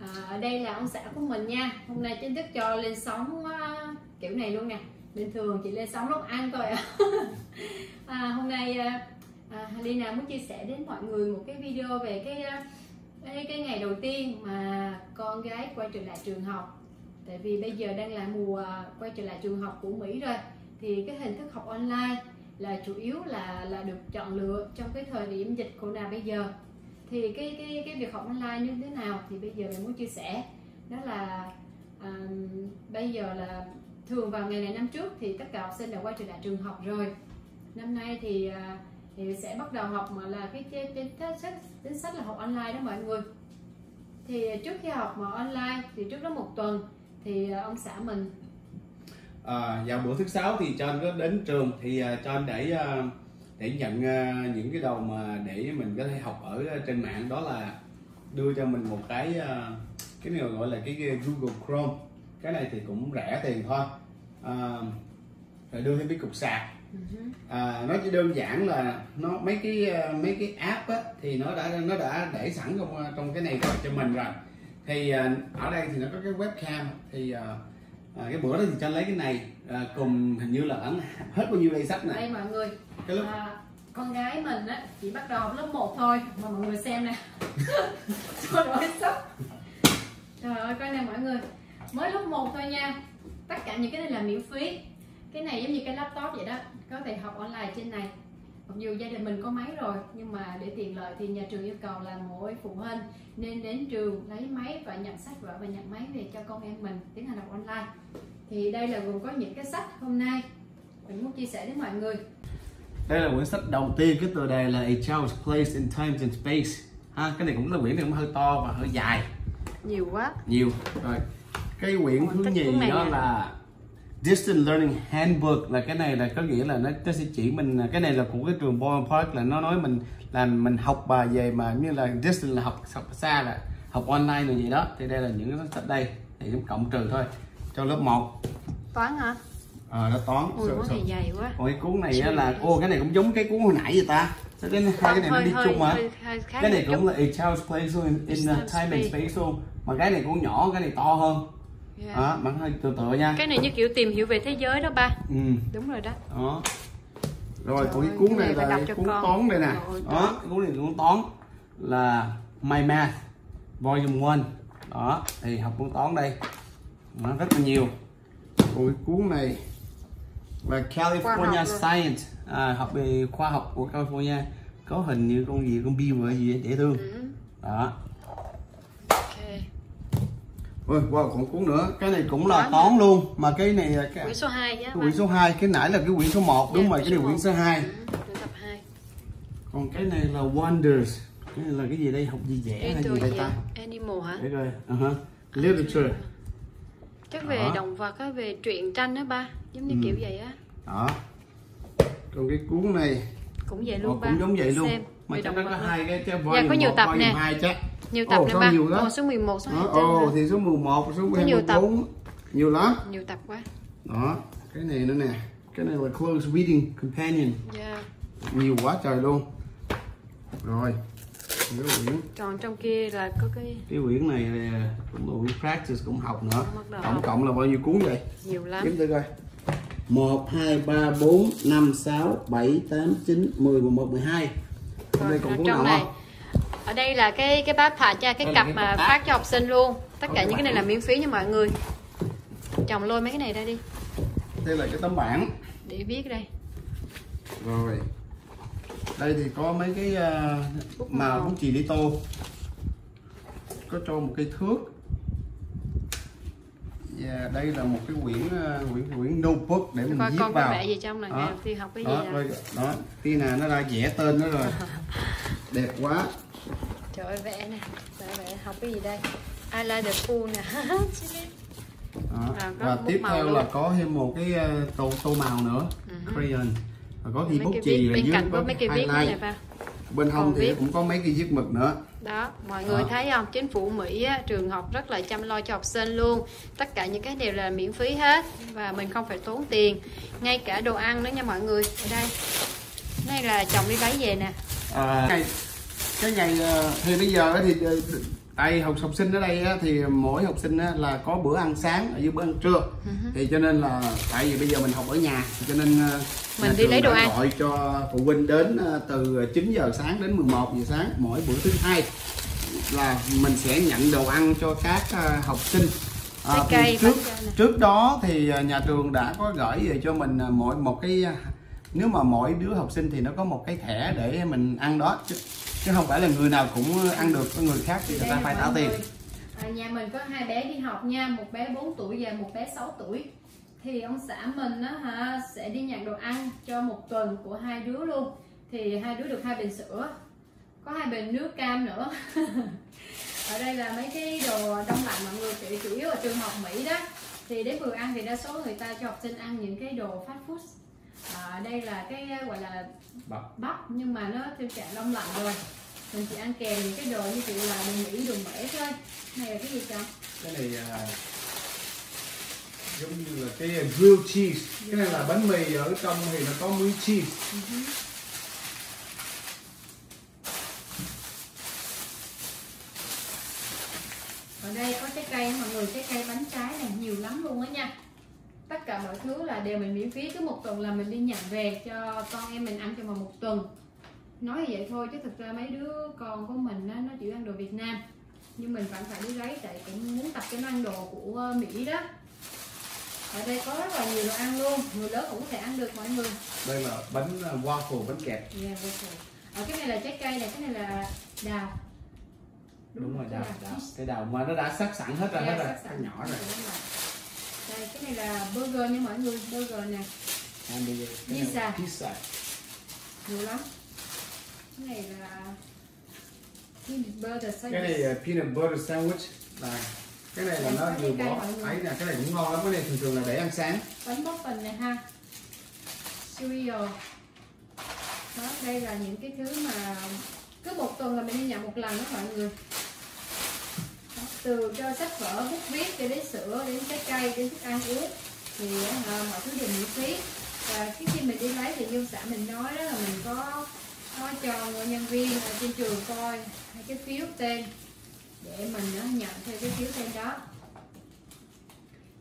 à, ở đây là ông xã của mình nha. Hôm nay chính thức cho lên sóng uh, kiểu này luôn nè. Bình thường chị lên sóng lúc ăn thôi à. à hôm nay uh, à, Lina muốn chia sẻ đến mọi người một cái video về cái uh, cái, cái ngày đầu tiên mà con gái quay trở lại trường học. Tại vì bây giờ đang là mùa quay trở lại trường học của Mỹ rồi. Thì cái hình thức học online là chủ yếu là là được chọn lựa trong cái thời điểm dịch corona bây giờ thì cái cái cái việc học online như thế nào thì bây giờ mình muốn chia sẻ. Đó là à, bây giờ là thường vào ngày này năm trước thì tất cả học sinh đã quay trở lại trường học rồi. Năm nay thì à, thì sẽ bắt đầu học mà là cái cái trên sách chính sách là học online đó mọi người. Thì trước khi học mà online thì trước đó một tuần thì à, ông xã mình à, vào buổi thứ sáu thì cho anh có đến trường thì à, cho anh để uh, để nhận uh, những cái đầu mà để mình có thể học ở trên mạng. Đó là đưa cho mình một cái uh, cái này gọi là cái Google Chrome. Cái này thì cũng rẻ tiền thôi. À, rồi đưa thêm cái cục sạc. À, nó chỉ đơn giản là nó mấy cái mấy cái app á, thì nó đã nó đã để sẵn trong trong cái này rồi cho mình rồi. Thì ở đây thì nó có cái webcam. Thì uh, à, cái bữa đó thì cho lấy cái này. À, cùng hình như là ấn hết bao nhiêu đây sách này đây mọi người. Cái lúc... à, con gái mình á chỉ bắt đầu lớp 1 thôi mà mọi người xem nè. Cho đổi sốc trời ơi coi nè mọi người. Mới lớp 1 thôi nha. Tất cả những cái này là miễn phí. Cái này giống như cái laptop vậy đó. Có thể học online trên này mặc dù gia đình mình có máy rồi nhưng mà để tiện lợi thì nhà trường yêu cầu là mỗi phụ huynh nên đến trường lấy máy và nhận sách vở và nhận máy về cho con em mình tiến hành học online. Thì đây là gồm có những cái sách hôm nay. Mình muốn chia sẻ đến mọi người. Đây là quyển sách đầu tiên cái tựa đề là A Child's Place in Time and Space. Ha cái này cũng là quyển này cũng hơi to và hơi dài. Nhiều quá. Nhiều. Rồi cái quyển thứ nhì đó là Distant Learning Handbook là cái này là có nghĩa là nó, nó sẽ chỉ mình cái này là của cái trường Bowen Park là nó nói mình là mình học bài về mà như là distant là học học xa là học online rồi gì đó. Thì đây là những cái sách đây thì cũng cộng trừ thôi cho lớp 1 toán hả? Ờ à, đó toán Ôi, cuốn này dày quá. Còn cái cuốn này là ô cái này cũng giống cái cuốn hồi nãy vậy ta. Sao cái hai cái này nó đi chung mà cái này cũng là a child's place in, in uh, time and space. Luôn mà cái này cũng nhỏ cái này to hơn yeah. đó bạn hơi từ từ nha. Cái này như kiểu tìm hiểu về thế giới đó ba. Ừ. đúng rồi đó. Đó. Rồi còn cái cuốn này, là cuốn toán đây nè. Đó cuốn này cuốn toán là My Math Volume 1 đó thì học cuốn toán đây. Nó rất là nhiều. Rồi cuốn này là California Science. À, học về khoa học của California. Có hình như con gì con bill hay gì dễ thương. Ừ. đó Ôi, wow, còn cuốn nữa. Cái này cũng là toán luôn, mà cái này là cái quyển số 2 Cái quyển số 2, cái nãy là cái quyển số 1 đúng dạ, rồi, cái này quyển số 2. Ừ, tập 2. Còn cái này là Wonders. Cái này là cái gì đây? Học gì vẽ hay gì đây ta? Animal hả? Để coi. Uh -huh. Literature. Chắc về động vật á, về truyện tranh đó ba, giống như ừ. kiểu vậy á. Đó. Còn cái cuốn này cũng vậy luôn ba. Cũng giống vậy luôn. Xem. Mà chắc nó có hai cái cái dạ, có nhiều tập nè. Hai chắc. Nhiều tập nữa ba nhiều đó. Ồ, số 11, số 2 Ồ, thì số 11, số 14 nhiều, tập. nhiều lắm. Nhiều tập quá. Đó cái này nữa nè. Cái này là close reading companion. Yeah. nhiều quá trời luôn. Rồi cái quyển. Còn trong kia là có cái cái quyển này là cũng là quyển practice cũng học nữa. Tổng cộng là bao nhiêu cuốn vậy? Nhiều lắm. Kiếm tôi coi. 1, 2, 3, 4, 5, 6, 7, 8, 9, 10, 11, 12 Còn cuốn nào này, không? ở đây là cái cái bát phạt nha cái cặp mà phát cho học sinh luôn. Tất cả những cái này là miễn phí nha mọi người. Chồng lôi mấy cái này ra đi. Đây là cái tấm bảng. Để viết đây. Rồi. Đây thì có mấy cái uh, màu bút chì đi tô có cho một cây thước và yeah, đây là một cái quyển uh, quyển quyển notebook để mình viết con vào. Con gì trong này đó. thì học cái gì đó, rồi, đó. Tí nào nó ra vẽ tên nó rồi. Đẹp quá trời ơi vẽ nè vẽ vẽ học cái gì đây I like the pool nè Đó. À, và tiếp theo là có thêm một cái uh, tô tô màu nữa uh-huh. crayon và có thi bút chì bên cạnh có mấy cây viết này ba bên hông thì cũng có mấy cây viết mực nữa. Đó mọi người thấy không? Chính phủ mỹ á, trường học rất là chăm lo cho học sinh luôn. Tất cả những cái đều là miễn phí hết và mình không phải tốn tiền. Ngay cả đồ ăn nữa nha mọi người. Ở đây. Này là chồng đi lấy về nè. À, cái ngày ờ, thì bây giờ thì ờ, tại học học sinh ở đây á, thì mỗi học sinh á, là có bữa ăn sáng ở dưới bữa ăn trưa. Ừ thì cho nên là tại vì bây giờ mình học ở nhà cho nên ờ, Mình nhà đi lấy đồ ăn. gọi cho phụ huynh đến ờ, từ 9 giờ sáng đến 11 giờ sáng mỗi bữa thứ hai là mình sẽ nhận đồ ăn cho các ờ, học sinh À, cây, trước trước đó thì nhà trường đã có gửi về cho mình mỗi một cái nếu mà mỗi đứa học sinh thì nó có một cái thẻ để mình ăn đó chứ, chứ không phải là người nào cũng ăn được có người khác thì người ta phải trả tiền. À, nhà mình có hai bé đi học nha một bé 4 tuổi và một bé 6 tuổi thì ông xã mình á hả sẽ đi nhận đồ ăn cho một tuần của hai đứa luôn. Thì hai đứa được hai bình sữa có hai bình nước cam nữa. Ở đây là mấy cái đồ đông lạnh mọi người chủ, chủ yếu ở trường học Mỹ đó. Thì đến vừa ăn thì đa số người ta cho học sinh ăn những cái đồ fast food. À, đây là cái gọi là Bắp. bắp nhưng mà nó theo dạng đông lạnh rồi. Mình chỉ ăn kèm những cái đồ như kiểu là đồ mỹ đồ mẻ thôi. Này là cái gì con cái này à, giống như là cái grilled cheese. Cái này là bánh mì ở trong thì nó có muối cheese. Ừ ở đây có trái cây mọi người trái cây bánh trái này nhiều lắm luôn á nha. Tất cả mọi thứ là đều mình miễn phí cứ một tuần là mình đi nhận về cho con em mình ăn trong vòng một tuần. Nói như vậy thôi chứ thực ra mấy đứa con của mình á, nó chỉ ăn đồ Việt Nam. Nhưng mình vẫn phải đi lấy tại cũng muốn tập cái ăn đồ của Mỹ đó ở đây có rất là nhiều đồ ăn luôn người lớn cũng có thể ăn được mọi người đây là bánh à, waffle bánh kẹp Yeah, waffle. Ở cái này là trái cây này, cái này là đào. đúng rồi cái đào đào peach. cái đào mà nó đã sắc sẵn hết rồi Yeah, hết rồi cái sẵn. nhỏ rồi Đúng rồi. Đây, cái này là burger nha mọi người, burger nè. Cái này Pizza. pizza nhiều lắm. Cái này là peanut butter cái sandwich. này là peanut butter sandwich là cái này là nó vừa bỏ ấy nè cái này cũng ngon lắm cái này thường thường là để ăn sáng Bánh muffin này ha. Cereal. Đó, đây là những cái thứ mà cứ một tuần là mình đi nhận một lần đó mọi người. Đó, từ cho sách vở bút viết cho đến sữa đến trái cây đến thức ăn uống thì à, mọi thứ đều miễn phí và cái khi mình đi lấy thì dương xã mình nói đó là mình có có cho nhân viên ở trên trường coi cái phiếu tên để mình á, nhận theo cái phiếu tên đó.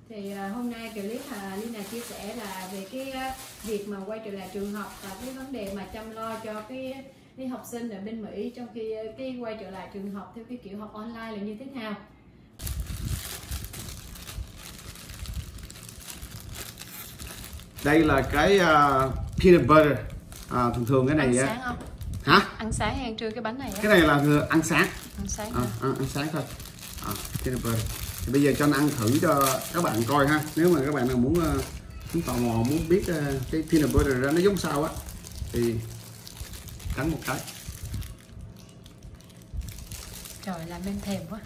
Thì à, hôm nay clip là Lina chia sẻ là về cái à, việc mà quay trở lại trường học và cái vấn đề mà chăm lo cho cái cái học sinh ở bên Mỹ trong khi à, cái quay trở lại trường học theo cái kiểu học online là như thế nào. Đây là cái uh, peanut butter. À, thường thường cái này á sáng không hả? Ăn sáng hay ăn trưa cái bánh này cái này là ăn sáng. Ăn sáng à, ăn, ăn sáng thôi. À, peanut butter thì bây giờ cho anh ăn thử cho các bạn coi ha. Nếu mà các bạn nào muốn muốn tò mò muốn biết cái peanut butter ra nó giống sao á thì cắn một cái. Trời làm em thèm quá.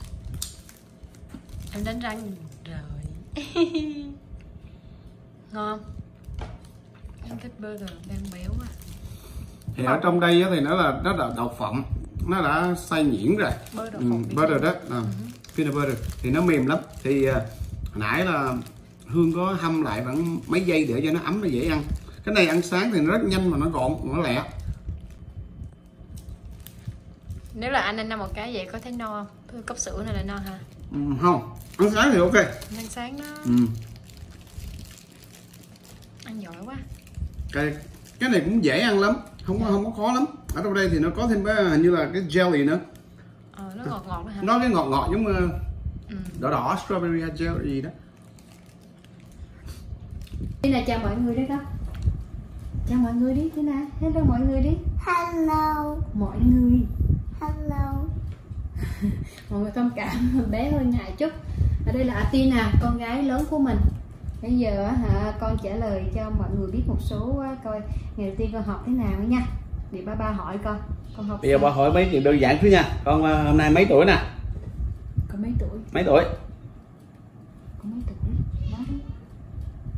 Em đánh răng rồi ngon. Em thích burger đang béo quá thì ở trong đây á thì nó là nó là đậu phộng nó đã xay nhuyễn rồi. Bơ đậu phộng Nam. đó à, peanut butter thì nó mềm lắm. Thì à, hồi nãy là hương có hâm lại khoảng mấy giây để cho nó ấm nó dễ ăn. Cái này ăn sáng thì nó rất nhanh mà nó gọn nó lẹ. Nếu là anh ăn một cái vậy có thấy no không? Cốc sữa này là no hả? Ừ, không. Ăn sáng thì ok. Ăn sáng nó ừ. ăn giỏi quá. Cái cái này cũng dễ ăn lắm không có không có khó lắm. Ở trong đây thì nó có thêm cái hình như là cái jelly nữa. Ờ nó ngọt ngọt đó hả? Nó cái ngọt ngọt giống như ừ. đỏ đỏ strawberry hay jelly gì đó. Đây là chào mọi người đấy con Chào mọi người đi thế nào? Hello mọi người đi. Hello, Mọi người. Hello. Mọi người thông cảm bé hơi ngại chút. Ở đây là Atina con gái lớn của mình Bây giờ á hả con trả lời cho mọi người biết một số á, coi ngày đầu tiên con học thế nào nha. Để ba ba hỏi con Con học bây giờ bà hỏi mấy chuyện đơn giản thứ nha. Con à, hôm nay mấy tuổi nè? Con mấy tuổi? Mấy tuổi? Con mấy tuổi? Nói đi.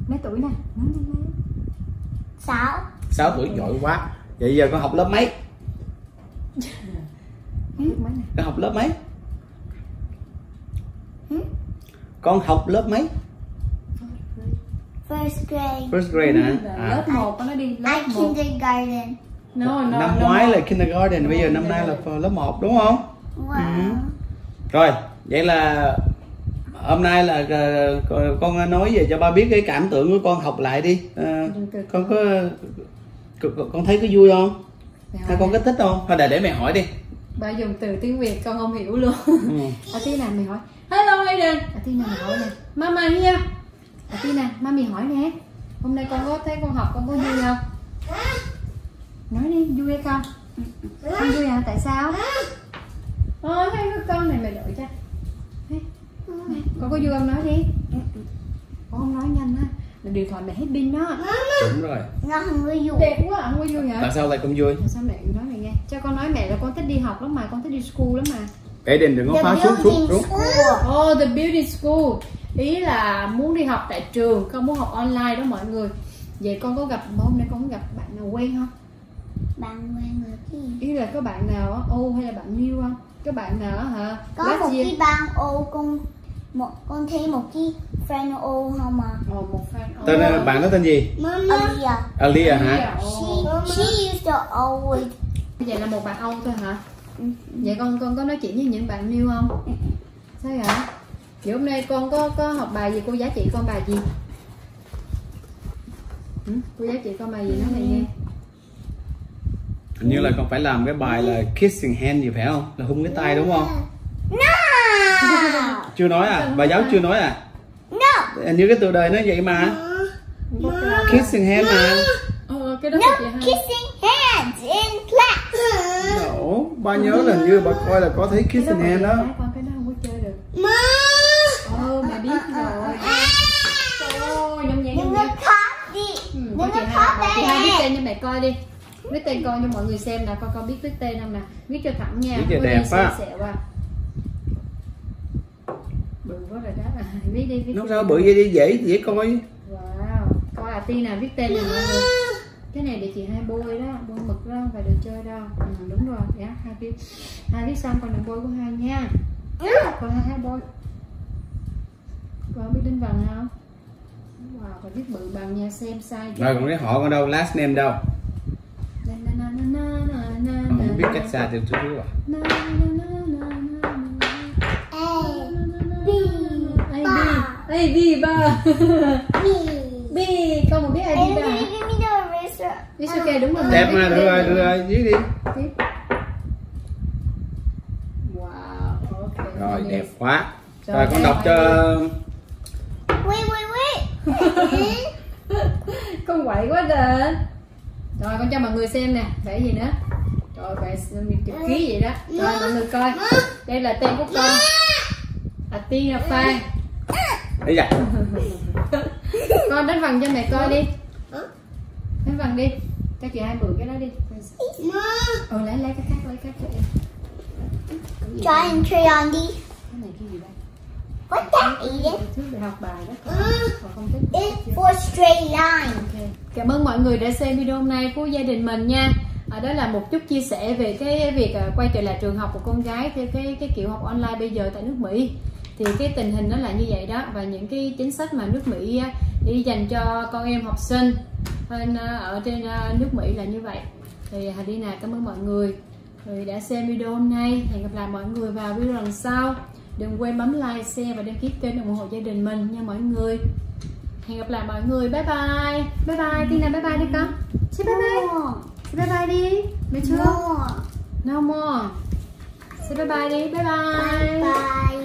Mấy tuổi nè? Nói đi. Sáu, 6 tuổi giỏi quá. Vậy giờ con học lớp mấy? Lớp mấy nè? Con học lớp mấy? Con học lớp mấy first grade. first grade Là à, Lớp 1 con nói đi Lớp I 1 kindergarten. no, no, năm no ngoái là kindergarten bây giờ năm nay là lớp 1 đúng không? Wow. rồi vậy là hôm nay là ờ, con nói về cho ba biết cái cảm tưởng của con học lại đi. Ờ, con có con- con thấy có vui không? Mẹ hay con có thích không? Thôi để để mẹ hỏi đi. Bà dùng từ tiếng việt con không hiểu luôn. Ừ. ở tí nào mày hỏi. Hello Aiden. Ở tí nào mày hỏi nè. Mama here nào mami hỏi nè. Hôm nay con có thấy con học con có vui không? Nói đi vui hay không? Không vui hả? Tại sao? Ờ thấy cái con này mày đợi cho. Con có vui không? Nói đi. Con không nói nhanh á. Là điện thoại mẹ hết pin đó. Đúng rồi. Nó không có dùng. đẹp quá không có vui hả? Tại sao lại không vui? Tại sao mẹ nói mày nghe? Cho con nói mẹ là con thích đi học lắm mà con thích đi school lắm mà. Cái đình đừng có phá xuống xuống building xuống school. Oh, the beauty school Ý là muốn đi học tại trường Không muốn học online đó mọi người Vậy con có gặp hôm nay con có gặp bạn nào quen không? Bạn quen người gì? Ý là có bạn nào á, ô hay là bạn yêu không? Có bạn nào á hả? Có Last một year- cái bạn ô con một con thấy một cái friend ô không à? Ồ, một fan tên ờ, bạn đó tên gì Alia. Alia hả. She she used to always Vậy là một bạn Âu thôi hả? Vậy con con có nói chuyện với những bạn yêu không? Sao vậy? Vậy hôm nay con có có học bài gì? Cô giá trị con bài gì? Ừ? Cô giá trị con bài gì nói này nghe hình như là con phải làm cái bài là kissing hand gì phải không? Là hung cái tay đúng không? No. chưa nói à? Bà giáo chưa nói à? No. hình như cái từ đời nó vậy mà. Nào- kissing hand mà Ờ, cái đó No chị kissing hands in class. Ủa, ba nhớ là hình như bà coi là có thấy kissing hand đó con cái đó không có chơi được Ma. ờ mẹ biết rồi ôi nhông nhẹ nhông Đừng nhẹ có khóc ừ, có có chị hai chị hai đây. tên cho mẹ coi đi. Viết tên con cho mọi người xem nè con con biết viết tên không nè viết cho thẳng nha. Viết cho Có đẹp á. bự quá rồi đó. Viết đi viết nó sao bự vậy đi dễ dễ coi. Wow. Coi là tiên nào viết tên nè mọi người. Cái này để chị hai bôi đó bôi mực đó phải đồ chơi đâu ừ, đúng rồi. Dạ hai viết. Hai viết xong còn đừng bôi của hai nha. Còn hai hai bôi con biết đánh vần không wow phải viết bự bằng nha xem sai rồi còn cái họ con đâu last name đâu không biết cách xa từ chút chút à. A B A B ba B. B con một biết A B ba eraser. It's okay đúng rồi đẹp mà được rồi được rồi dưới đi Tiếp. wow ok rồi đẹp quá Rồi, con đọc cho. con quậy quá trời. Rồi con cho mọi người xem nè. Vẽ gì nữa? Rồi vẽ chụp ký vậy đó. Rồi mọi người coi. Đây là tên của con. À tiên là phan. Ấy dạ con đánh vần cho mẹ coi đi. Đánh vần đi. Cho chị hai bự cái đó đi. Ừ lấy lấy cái khác lấy cái khác cho em. And crayon đi. cái này cái gì đây What that thứ để học bài đó thích It's for straight line. Ok. Cảm ơn mọi người đã xem video hôm nay của gia đình mình nha. À, đó là một chút chia sẻ về cái việc à, quay trở lại trường học của con gái theo cái cái kiểu học online bây giờ tại nước Mỹ. Thì cái tình hình nó là như vậy đó và những cái chính sách mà nước Mỹ à, đi dành cho con em học sinh bên à, ở trên à, nước Mỹ là như vậy. Thì Hà Đi cảm ơn mọi người người đã xem video hôm nay. Hẹn gặp lại mọi người vào video lần sau. Đừng quên bấm like, share và đăng ký kênh ủng hộ gia đình mình nha mọi người. Hẹn gặp lại mọi người. Bye bye. Bye bye. Tina bye bye đi con. Say bye bye. Say bye bye đi. Mẹ chưa? No more. Say bye bye đi. Bye bye. Bye.